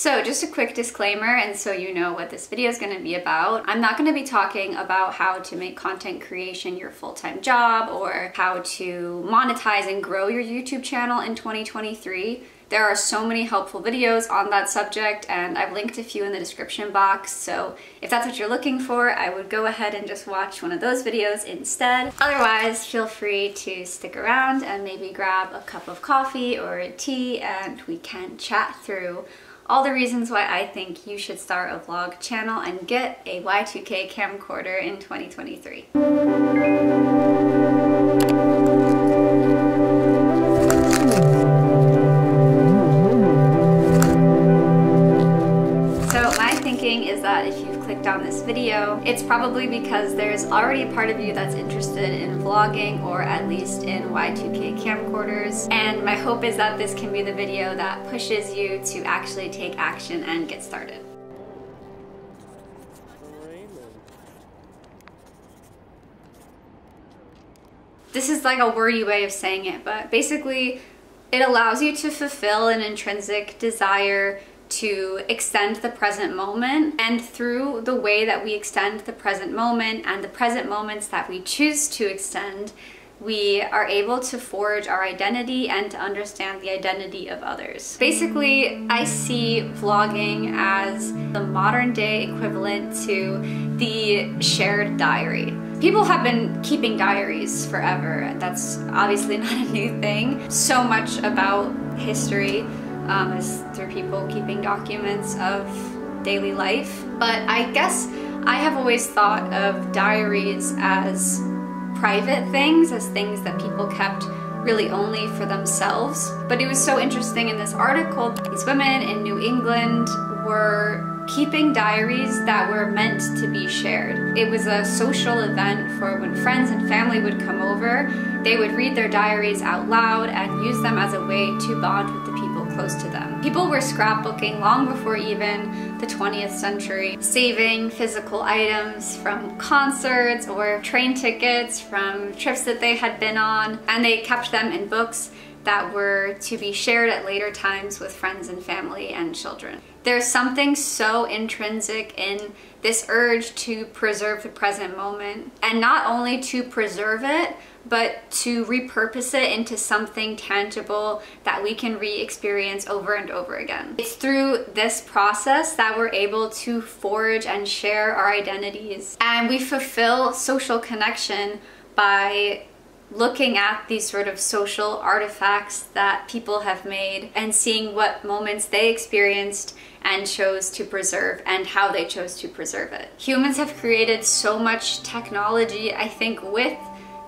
So just a quick disclaimer and so you know what this video is going to be about. I'm not going to be talking about how to make content creation your full-time job or how to monetize and grow your YouTube channel in 2023. There are so many helpful videos on that subject and I've linked a few in the description box. So if that's what you're looking for, I would go ahead and just watch one of those videos instead. Otherwise, feel free to stick around and maybe grab a cup of coffee or a tea and we can chat through all the reasons why I think you should start a vlog channel and get a Y2K camcorder in 2023. On this video, it's probably because there's already a part of you that's interested in vlogging or at least in Y2K camcorders. And my hope is that this can be the video that pushes you to actually take action and get started. This is like a wordy way of saying it, but basically it allows you to fulfill an intrinsic desire to extend the present moment. And through the way that we extend the present moment and the present moments that we choose to extend, we are able to forge our identity and to understand the identity of others. Basically, I see vlogging as the modern day equivalent to the shared diary. People have been keeping diaries forever. That's obviously not a new thing. So much about history um, is through people keeping documents of daily life. But I guess I have always thought of diaries as private things, as things that people kept really only for themselves. But it was so interesting in this article, these women in New England were keeping diaries that were meant to be shared. It was a social event for when friends and family would come over. They would read their diaries out loud and use them as a way to bond close to them. People were scrapbooking long before even the 20th century, saving physical items from concerts or train tickets from trips that they had been on, and they kept them in books that were to be shared at later times with friends and family and children. There's something so intrinsic in this urge to preserve the present moment, and not only to preserve it, but to repurpose it into something tangible that we can re-experience over and over again. It's through this process that we're able to forge and share our identities and we fulfill social connection by looking at these sort of social artifacts that people have made and seeing what moments they experienced and chose to preserve and how they chose to preserve it. Humans have created so much technology, I think, with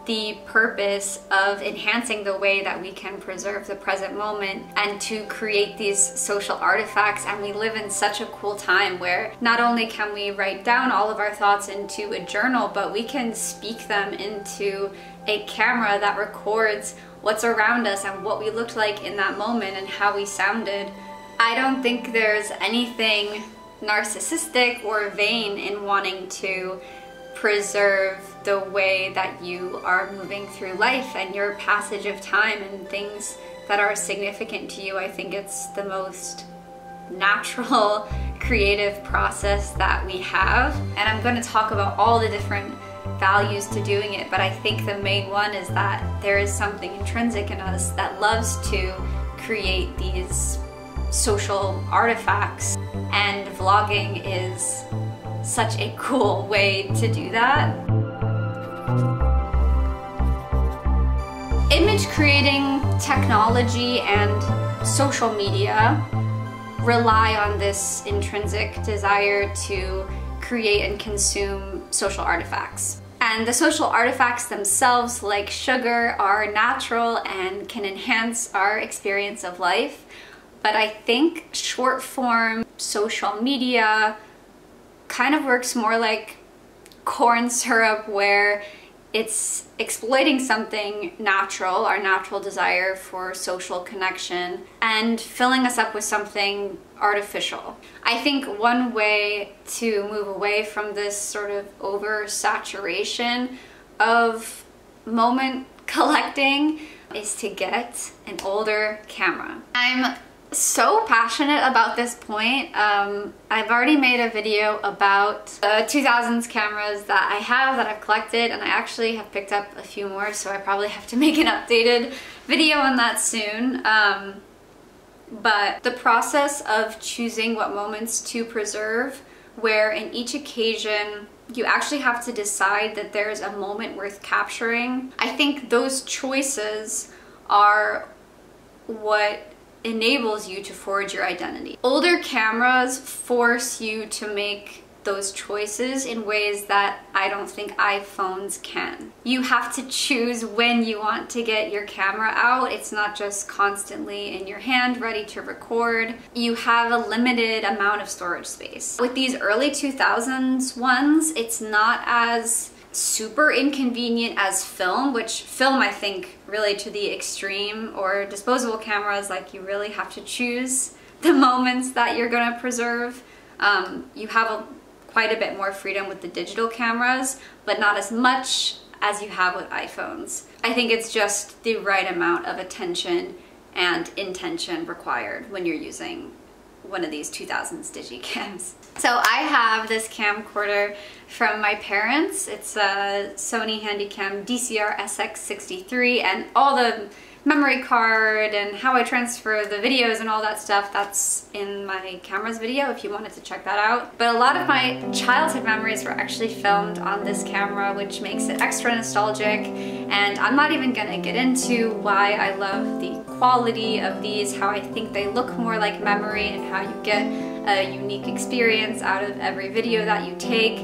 the purpose of enhancing the way that we can preserve the present moment and to create these social artifacts and we live in such a cool time where not only can we write down all of our thoughts into a journal but we can speak them into a camera that records what's around us and what we looked like in that moment and how we sounded. I don't think there's anything narcissistic or vain in wanting to preserve the way that you are moving through life and your passage of time and things that are significant to you. I think it's the most natural creative process that we have. And I'm going to talk about all the different values to doing it, but I think the main one is that there is something intrinsic in us that loves to create these social artifacts and vlogging is such a cool way to do that. Image creating technology and social media rely on this intrinsic desire to create and consume social artifacts. And the social artifacts themselves, like sugar, are natural and can enhance our experience of life. But I think short form social media, kind of works more like corn syrup where it's exploiting something natural, our natural desire for social connection, and filling us up with something artificial. I think one way to move away from this sort of oversaturation of moment collecting is to get an older camera. I'm so passionate about this point. Um, I've already made a video about the 2000s cameras that I have that I've collected and I actually have picked up a few more so I probably have to make an updated video on that soon. Um, but the process of choosing what moments to preserve where in each occasion you actually have to decide that there's a moment worth capturing. I think those choices are what enables you to forge your identity. Older cameras force you to make those choices in ways that I don't think iPhones can. You have to choose when you want to get your camera out. It's not just constantly in your hand ready to record. You have a limited amount of storage space. With these early 2000s ones, it's not as super inconvenient as film, which film I think really to the extreme, or disposable cameras, like you really have to choose the moments that you're gonna preserve. Um, you have a, quite a bit more freedom with the digital cameras, but not as much as you have with iPhones. I think it's just the right amount of attention and intention required when you're using one of these 2000s digicams. So I have this camcorder from my parents. It's a Sony Handycam DCR SX63 and all the memory card and how I transfer the videos and all that stuff, that's in my cameras video if you wanted to check that out. But a lot of my childhood memories were actually filmed on this camera, which makes it extra nostalgic. And I'm not even gonna get into why I love the quality of these, how I think they look more like memory and how you get a unique experience out of every video that you take.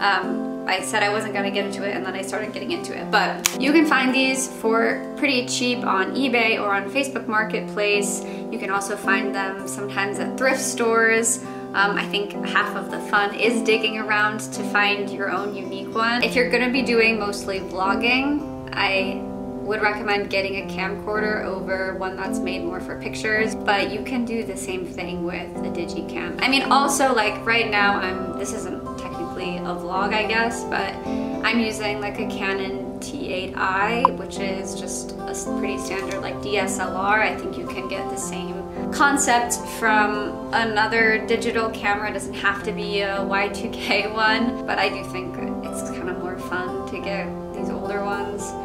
Um, I said I wasn't gonna get into it and then I started getting into it. But you can find these for pretty cheap on eBay or on Facebook Marketplace. You can also find them sometimes at thrift stores. Um, I think half of the fun is digging around to find your own unique one. If you're gonna be doing mostly vlogging, I would recommend getting a camcorder over one that's made more for pictures, but you can do the same thing with a digicam. I mean, also like right now, I'm, this isn't technically a vlog, I guess, but I'm using like a Canon T8i, which is just a pretty standard like DSLR. I think you can get the same concept from another digital camera. It doesn't have to be a Y2K one, but I do think it's kind of more fun to get.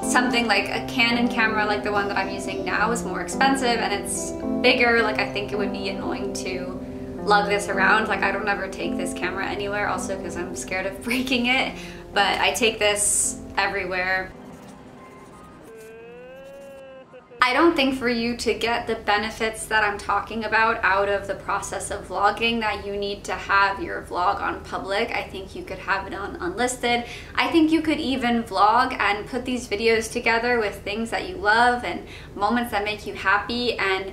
Something like a Canon camera like the one that I'm using now is more expensive and it's bigger. Like I think it would be annoying to lug this around. Like I don't ever take this camera anywhere also because I'm scared of breaking it. But I take this everywhere. I don't think for you to get the benefits that I'm talking about out of the process of vlogging that you need to have your vlog on public. I think you could have it on unlisted. I think you could even vlog and put these videos together with things that you love and moments that make you happy and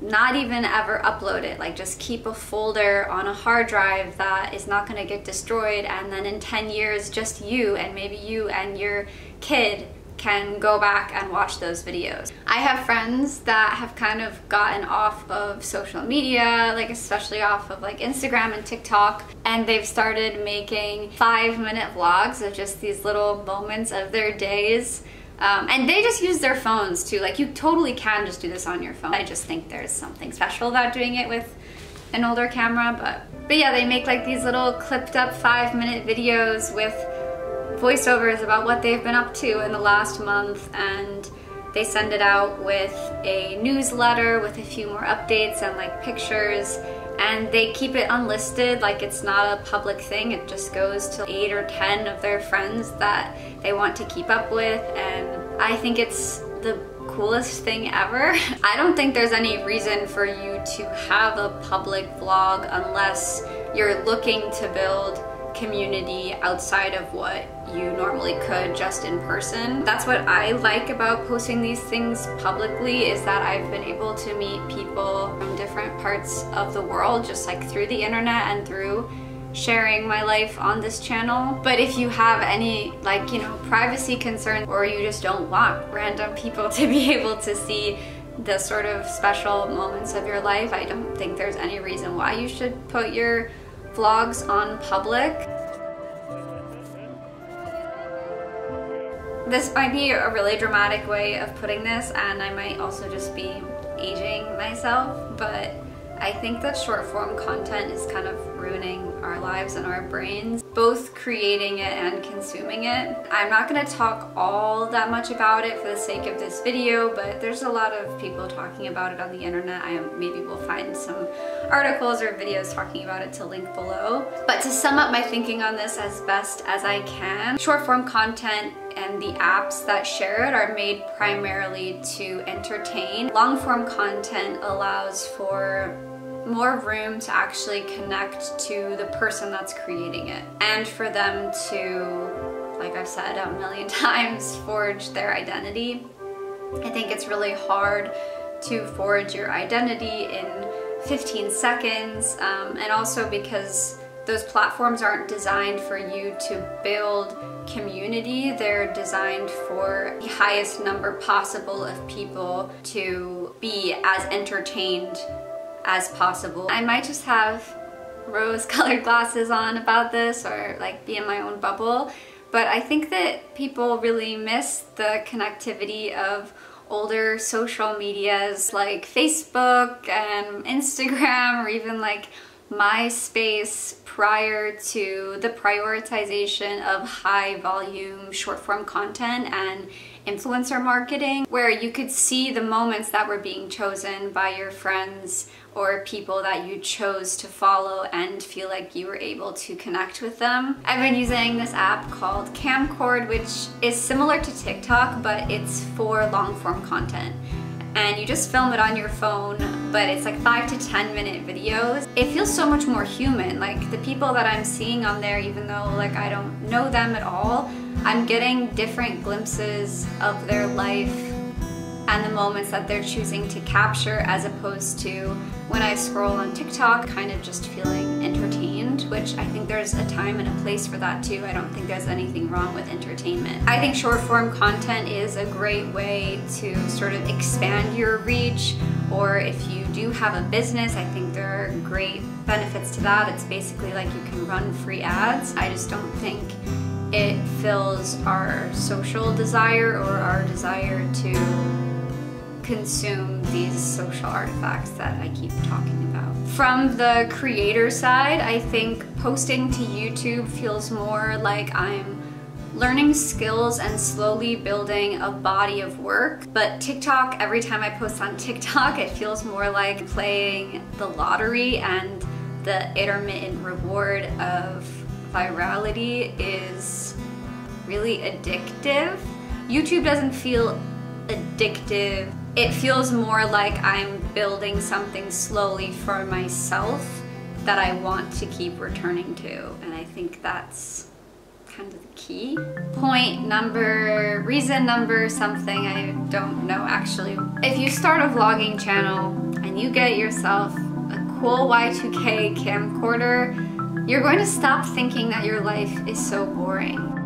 not even ever upload it like just keep a folder on a hard drive that is not going to get destroyed and then in 10 years just you and maybe you and your kid can go back and watch those videos. I have friends that have kind of gotten off of social media, like especially off of like Instagram and TikTok, and they've started making five minute vlogs of just these little moments of their days um, and they just use their phones too. Like you totally can just do this on your phone. I just think there's something special about doing it with an older camera, but, but yeah, they make like these little clipped up five minute videos with voiceovers about what they've been up to in the last month and they send it out with a newsletter with a few more updates and like pictures and they keep it unlisted like it's not a public thing it just goes to eight or ten of their friends that they want to keep up with and I think it's the coolest thing ever. I don't think there's any reason for you to have a public vlog unless you're looking to build community outside of what you normally could just in person. That's what I like about posting these things publicly is that I've been able to meet people from different parts of the world just like through the internet and through sharing my life on this channel. But if you have any like, you know, privacy concerns or you just don't want random people to be able to see the sort of special moments of your life, I don't think there's any reason why you should put your vlogs on public. This might be a really dramatic way of putting this and I might also just be aging myself, but I think that short form content is kind of ruining our lives and our brains, both creating it and consuming it. I'm not gonna talk all that much about it for the sake of this video, but there's a lot of people talking about it on the internet. I maybe will find some articles or videos talking about it to link below. But to sum up my thinking on this as best as I can, short form content and the apps that share it are made primarily to entertain. Long form content allows for more room to actually connect to the person that's creating it and for them to, like I've said a million times, forge their identity. I think it's really hard to forge your identity in 15 seconds um, and also because those platforms aren't designed for you to build community. They're designed for the highest number possible of people to be as entertained as possible. I might just have rose colored glasses on about this or like be in my own bubble. But I think that people really miss the connectivity of older social medias like Facebook and Instagram or even like MySpace prior to the prioritization of high volume short form content and influencer marketing where you could see the moments that were being chosen by your friends or people that you chose to follow and feel like you were able to connect with them. I've been using this app called Camcord which is similar to TikTok but it's for long form content and you just film it on your phone, but it's like five to 10 minute videos. It feels so much more human. Like the people that I'm seeing on there, even though like I don't know them at all, I'm getting different glimpses of their life and the moments that they're choosing to capture as opposed to when I scroll on TikTok kind of just feeling entertained, which I think there's a time and a place for that too. I don't think there's anything wrong with entertainment. I think short form content is a great way to sort of expand your reach or if you do have a business, I think there are great benefits to that. It's basically like you can run free ads. I just don't think it fills our social desire or our desire to consume these social artifacts that I keep talking about. From the creator side, I think posting to YouTube feels more like I'm learning skills and slowly building a body of work. But TikTok, every time I post on TikTok, it feels more like playing the lottery and the intermittent reward of virality is really addictive. YouTube doesn't feel addictive it feels more like I'm building something slowly for myself that I want to keep returning to. And I think that's kind of the key. Point number, reason number something, I don't know actually. If you start a vlogging channel and you get yourself a cool Y2K camcorder, you're going to stop thinking that your life is so boring.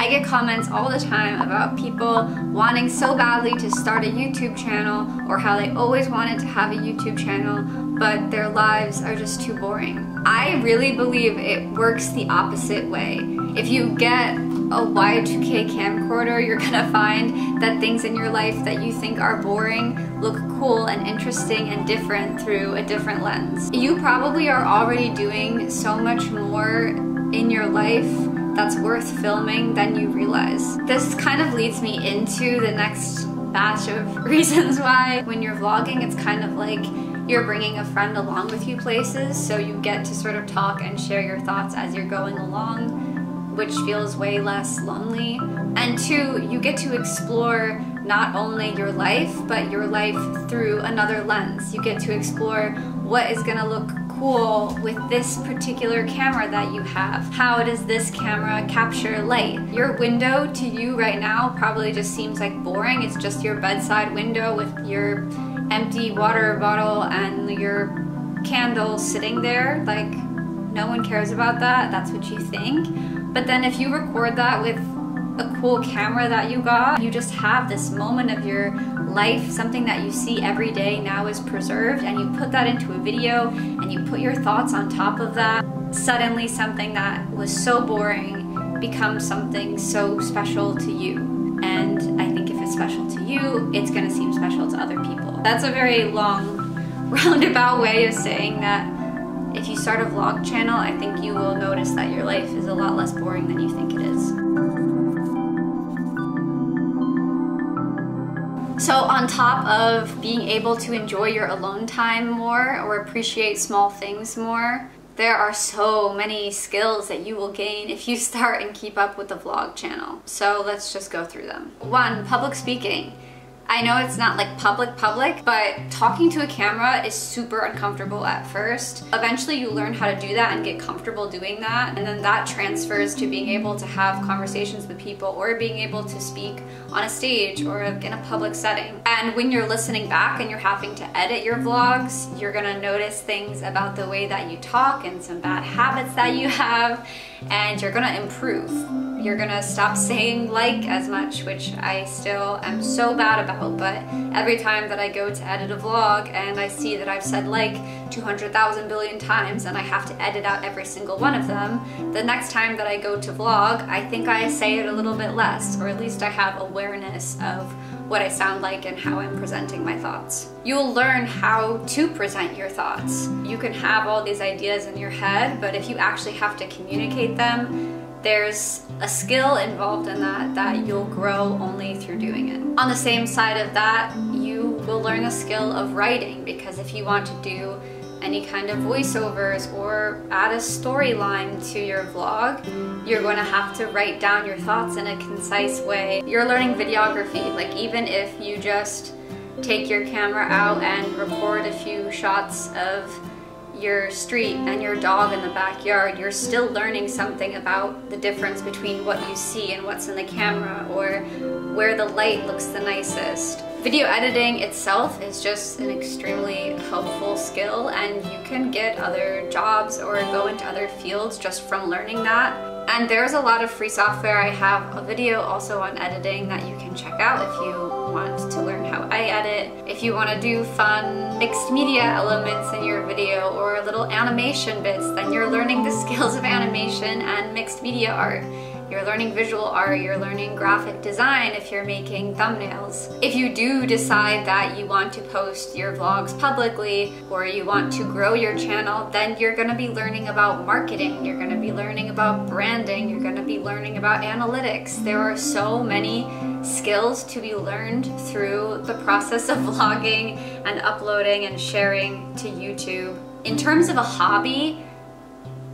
I get comments all the time about people wanting so badly to start a YouTube channel or how they always wanted to have a YouTube channel, but their lives are just too boring. I really believe it works the opposite way. If you get a Y2K camcorder, you're gonna find that things in your life that you think are boring look cool and interesting and different through a different lens. You probably are already doing so much more in your life that's worth filming than you realize. This kind of leads me into the next batch of reasons why when you're vlogging it's kind of like you're bringing a friend along with you places so you get to sort of talk and share your thoughts as you're going along which feels way less lonely and two you get to explore not only your life but your life through another lens you get to explore what is gonna look cool with this particular camera that you have? How does this camera capture light? Your window to you right now probably just seems like boring. It's just your bedside window with your empty water bottle and your candle sitting there. Like, no one cares about that. That's what you think. But then if you record that with a cool camera that you got, you just have this moment of your life, something that you see every day now is preserved, and you put that into a video you put your thoughts on top of that, suddenly something that was so boring becomes something so special to you. And I think if it's special to you, you, it's gonna seem special to other people. That's a very long, roundabout way of saying that if you start a vlog channel, I think you will notice that your life is a lot less boring than you think it is. So on top of being able to enjoy your alone time more or appreciate small things more, there are so many skills that you will gain if you start and keep up with the vlog channel. So let's just go through them. One, public speaking. I know it's not like public public, but talking to a camera is super uncomfortable at first. Eventually you learn how to do that and get comfortable doing that, and then that transfers to being able to have conversations with people or being able to speak on a stage or in a public setting. And when you're listening back and you're having to edit your vlogs, you're gonna notice things about the way that you talk and some bad habits that you have, and you're gonna improve. You're gonna stop saying like as much, which I still am so bad about, but every time that I go to edit a vlog and I see that I've said like 200,000 billion times and I have to edit out every single one of them, the next time that I go to vlog, I think I say it a little bit less, or at least I have awareness of what I sound like and how I'm presenting my thoughts. You'll learn how to present your thoughts. You can have all these ideas in your head, but if you actually have to communicate them, there's a skill involved in that that you'll grow only through doing it. On the same side of that, you will learn the skill of writing because if you want to do any kind of voiceovers or add a storyline to your vlog, you're going to have to write down your thoughts in a concise way. You're learning videography, like even if you just take your camera out and record a few shots of your street and your dog in the backyard, you're still learning something about the difference between what you see and what's in the camera or where the light looks the nicest. Video editing itself is just an extremely helpful skill and you can get other jobs or go into other fields just from learning that. And there's a lot of free software. I have a video also on editing that you can check out if you want to learn edit. If you want to do fun mixed media elements in your video or little animation bits, then you're learning the skills of animation and mixed media art. You're learning visual art, you're learning graphic design if you're making thumbnails. If you do decide that you want to post your vlogs publicly or you want to grow your channel, then you're gonna be learning about marketing, you're gonna be learning about branding, you're gonna be learning about analytics. There are so many skills to be learned through the process of vlogging and uploading and sharing to YouTube. In terms of a hobby,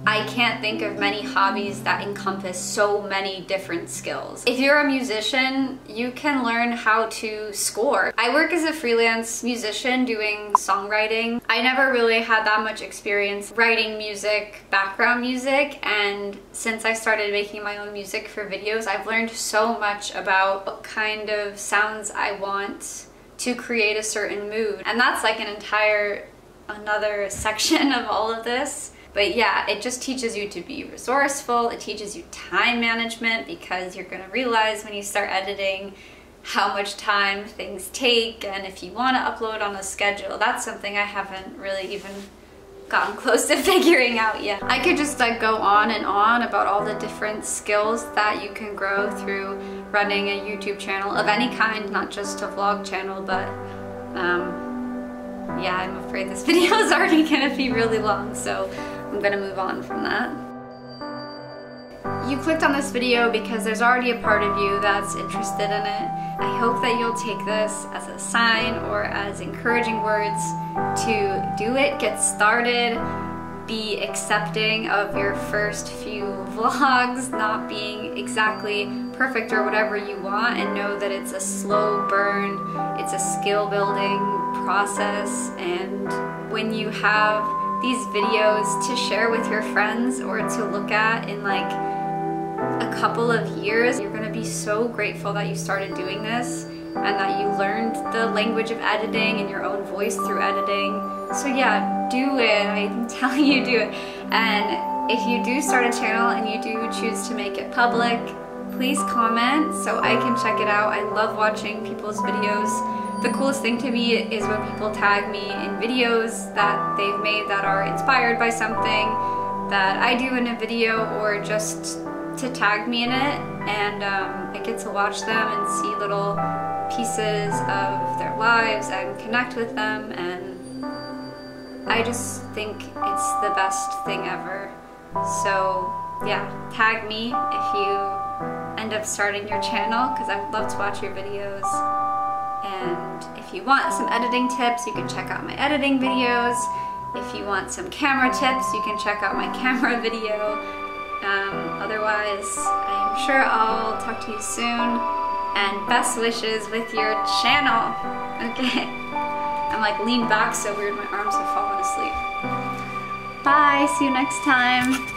I can't think of many hobbies that encompass so many different skills. If you're a musician, you can learn how to score. I work as a freelance musician doing songwriting. I never really had that much experience writing music, background music, and since I started making my own music for videos, I've learned so much about what kind of sounds I want to create a certain mood. And that's like an entire another section of all of this. But yeah, it just teaches you to be resourceful. It teaches you time management because you're gonna realize when you start editing how much time things take and if you wanna upload on a schedule. That's something I haven't really even gotten close to figuring out yet. I could just like go on and on about all the different skills that you can grow through running a YouTube channel of any kind, not just a vlog channel, but um, yeah, I'm afraid this video is already gonna be really long, so I'm gonna move on from that. You clicked on this video because there's already a part of you that's interested in it. I hope that you'll take this as a sign or as encouraging words to do it, get started, be accepting of your first few vlogs, not being exactly perfect or whatever you want, and know that it's a slow burn, it's a skill building process, and when you have these videos to share with your friends or to look at in like a couple of years, you're gonna be so grateful that you started doing this and that you learned the language of editing and your own voice through editing. So yeah, do it. I'm telling you, do it. And if you do start a channel and you do choose to make it public, please comment so I can check it out. I love watching people's videos the coolest thing to me is when people tag me in videos that they've made that are inspired by something that I do in a video or just to tag me in it and um, I get to watch them and see little pieces of their lives and connect with them and I just think it's the best thing ever. So yeah, tag me if you end up starting your channel because I would love to watch your videos. And if you want some editing tips, you can check out my editing videos. If you want some camera tips, you can check out my camera video. Um, otherwise, I'm sure I'll talk to you soon. And best wishes with your channel. Okay. I'm like leaned back so weird, my arms have fallen asleep. Bye, see you next time.